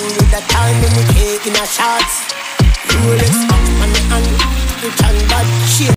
man with the time when we taking our shots. Rolex box on the hand, you turn bad shit.